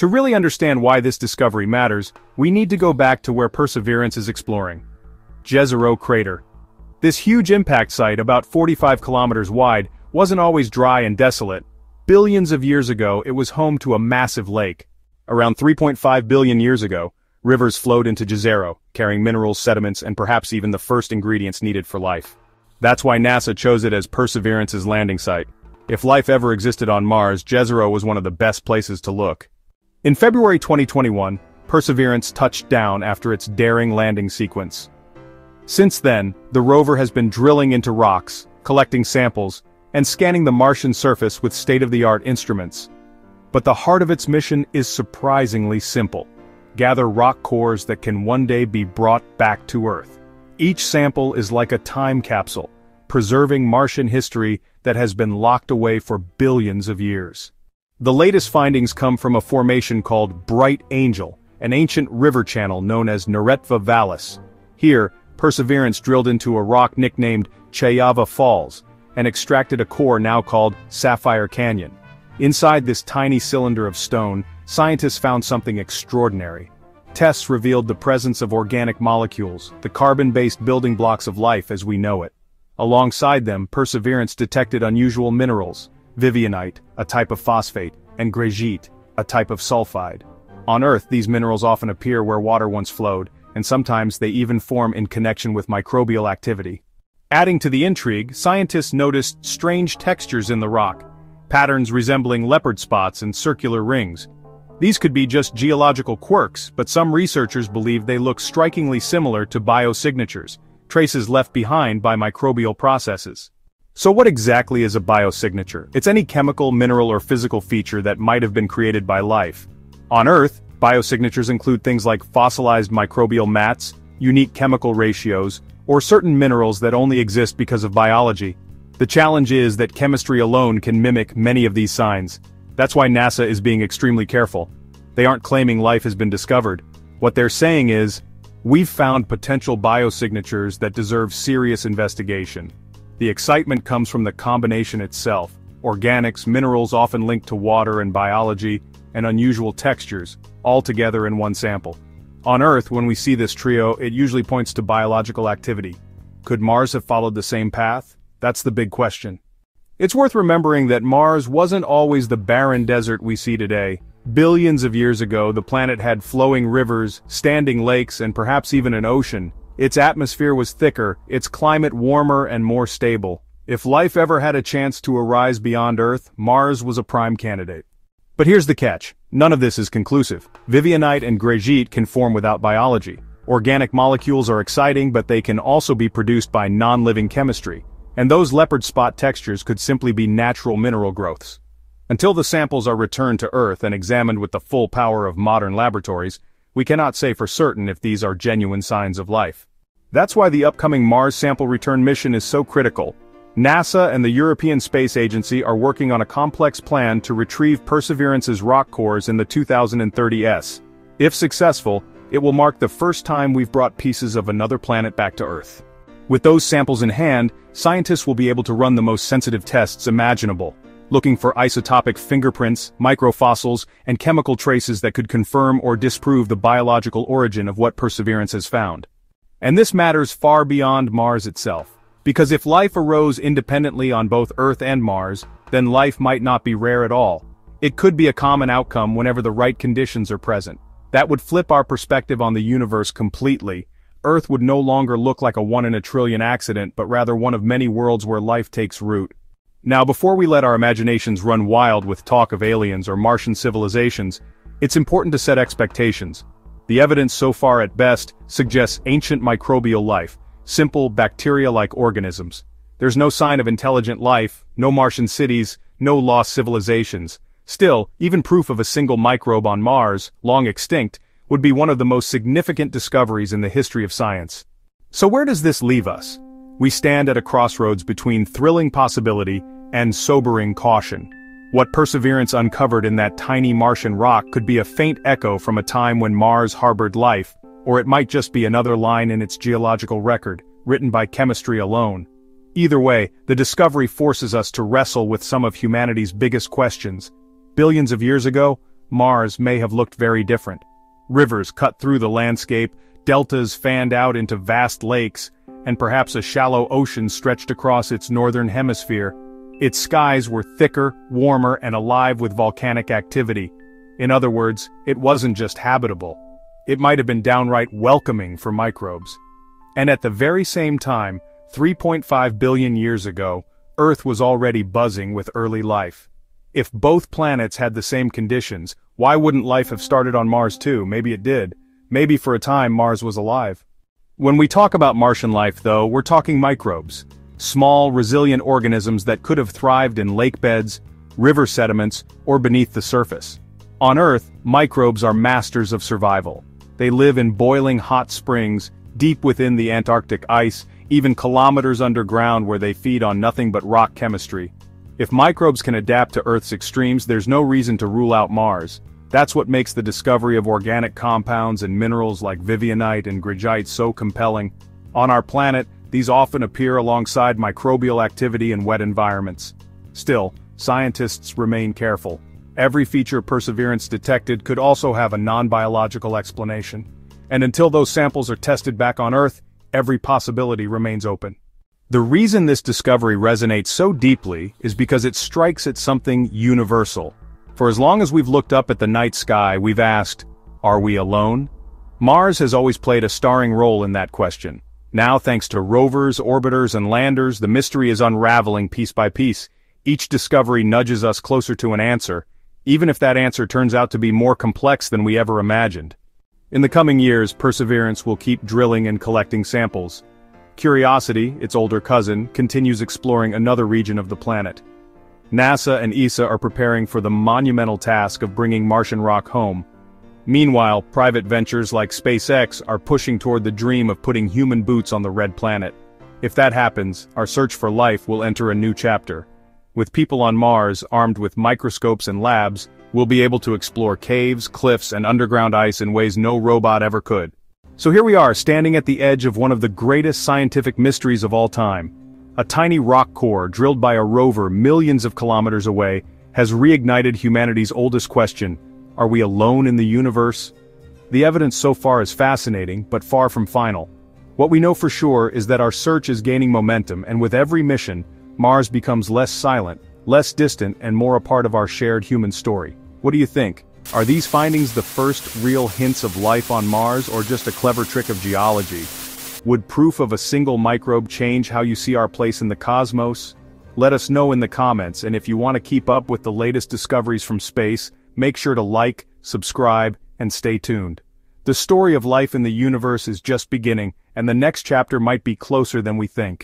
To really understand why this discovery matters, we need to go back to where Perseverance is exploring. Jezero Crater. This huge impact site about 45 kilometers wide wasn't always dry and desolate. Billions of years ago it was home to a massive lake. Around 3.5 billion years ago, rivers flowed into Jezero, carrying minerals, sediments, and perhaps even the first ingredients needed for life. That's why NASA chose it as Perseverance's landing site. If life ever existed on Mars, Jezero was one of the best places to look. In February 2021, Perseverance touched down after its daring landing sequence. Since then, the rover has been drilling into rocks, collecting samples, and scanning the Martian surface with state-of-the-art instruments. But the heart of its mission is surprisingly simple. Gather rock cores that can one day be brought back to Earth. Each sample is like a time capsule, preserving Martian history that has been locked away for billions of years. The latest findings come from a formation called Bright Angel, an ancient river channel known as Neretva Vallis. Here, Perseverance drilled into a rock nicknamed Cheyava Falls, and extracted a core now called Sapphire Canyon. Inside this tiny cylinder of stone, scientists found something extraordinary. Tests revealed the presence of organic molecules, the carbon-based building blocks of life as we know it. Alongside them, Perseverance detected unusual minerals, vivianite, a type of phosphate, and greigite, a type of sulfide. On Earth these minerals often appear where water once flowed, and sometimes they even form in connection with microbial activity. Adding to the intrigue, scientists noticed strange textures in the rock, patterns resembling leopard spots and circular rings. These could be just geological quirks, but some researchers believe they look strikingly similar to biosignatures, traces left behind by microbial processes. So what exactly is a biosignature? It's any chemical, mineral or physical feature that might have been created by life. On Earth, Biosignatures include things like fossilized microbial mats, unique chemical ratios, or certain minerals that only exist because of biology. The challenge is that chemistry alone can mimic many of these signs. That's why NASA is being extremely careful. They aren't claiming life has been discovered. What they're saying is, we've found potential biosignatures that deserve serious investigation. The excitement comes from the combination itself, organics, minerals often linked to water and biology, and unusual textures, all together in one sample. On Earth, when we see this trio, it usually points to biological activity. Could Mars have followed the same path? That's the big question. It's worth remembering that Mars wasn't always the barren desert we see today. Billions of years ago, the planet had flowing rivers, standing lakes, and perhaps even an ocean. Its atmosphere was thicker, its climate warmer and more stable. If life ever had a chance to arise beyond Earth, Mars was a prime candidate. But here's the catch. None of this is conclusive. Vivianite and greigite can form without biology. Organic molecules are exciting but they can also be produced by non-living chemistry. And those leopard spot textures could simply be natural mineral growths. Until the samples are returned to Earth and examined with the full power of modern laboratories, we cannot say for certain if these are genuine signs of life. That's why the upcoming Mars sample return mission is so critical, NASA and the European Space Agency are working on a complex plan to retrieve Perseverance's rock cores in the 2030s. If successful, it will mark the first time we've brought pieces of another planet back to Earth. With those samples in hand, scientists will be able to run the most sensitive tests imaginable, looking for isotopic fingerprints, microfossils, and chemical traces that could confirm or disprove the biological origin of what Perseverance has found. And this matters far beyond Mars itself. Because if life arose independently on both Earth and Mars, then life might not be rare at all. It could be a common outcome whenever the right conditions are present. That would flip our perspective on the universe completely. Earth would no longer look like a one in a trillion accident but rather one of many worlds where life takes root. Now before we let our imaginations run wild with talk of aliens or Martian civilizations, it's important to set expectations. The evidence so far at best suggests ancient microbial life, simple bacteria-like organisms. There's no sign of intelligent life, no Martian cities, no lost civilizations. Still, even proof of a single microbe on Mars, long extinct, would be one of the most significant discoveries in the history of science. So where does this leave us? We stand at a crossroads between thrilling possibility and sobering caution. What Perseverance uncovered in that tiny Martian rock could be a faint echo from a time when Mars harbored life, or it might just be another line in its geological record, written by chemistry alone. Either way, the discovery forces us to wrestle with some of humanity's biggest questions. Billions of years ago, Mars may have looked very different. Rivers cut through the landscape, deltas fanned out into vast lakes, and perhaps a shallow ocean stretched across its northern hemisphere. Its skies were thicker, warmer, and alive with volcanic activity. In other words, it wasn't just habitable. It might have been downright welcoming for microbes. And at the very same time, 3.5 billion years ago, Earth was already buzzing with early life. If both planets had the same conditions, why wouldn't life have started on Mars too? Maybe it did. Maybe for a time Mars was alive. When we talk about Martian life though, we're talking microbes. Small, resilient organisms that could have thrived in lake beds, river sediments, or beneath the surface. On Earth, microbes are masters of survival. They live in boiling hot springs, deep within the Antarctic ice, even kilometers underground where they feed on nothing but rock chemistry. If microbes can adapt to Earth's extremes there's no reason to rule out Mars. That's what makes the discovery of organic compounds and minerals like vivianite and greigite so compelling. On our planet, these often appear alongside microbial activity in wet environments. Still, scientists remain careful. Every feature Perseverance detected could also have a non-biological explanation. And until those samples are tested back on Earth, every possibility remains open. The reason this discovery resonates so deeply is because it strikes at something universal. For as long as we've looked up at the night sky, we've asked, are we alone? Mars has always played a starring role in that question. Now thanks to rovers, orbiters, and landers, the mystery is unraveling piece by piece. Each discovery nudges us closer to an answer, even if that answer turns out to be more complex than we ever imagined. In the coming years, Perseverance will keep drilling and collecting samples. Curiosity, its older cousin, continues exploring another region of the planet. NASA and ESA are preparing for the monumental task of bringing Martian rock home. Meanwhile, private ventures like SpaceX are pushing toward the dream of putting human boots on the red planet. If that happens, our search for life will enter a new chapter. With people on Mars armed with microscopes and labs, we'll be able to explore caves, cliffs, and underground ice in ways no robot ever could. So here we are, standing at the edge of one of the greatest scientific mysteries of all time. A tiny rock core drilled by a rover millions of kilometers away has reignited humanity's oldest question, are we alone in the universe? The evidence so far is fascinating, but far from final. What we know for sure is that our search is gaining momentum and with every mission, Mars becomes less silent, less distant and more a part of our shared human story. What do you think? Are these findings the first real hints of life on Mars or just a clever trick of geology? Would proof of a single microbe change how you see our place in the cosmos? Let us know in the comments and if you want to keep up with the latest discoveries from space, make sure to like, subscribe, and stay tuned. The story of life in the universe is just beginning, and the next chapter might be closer than we think.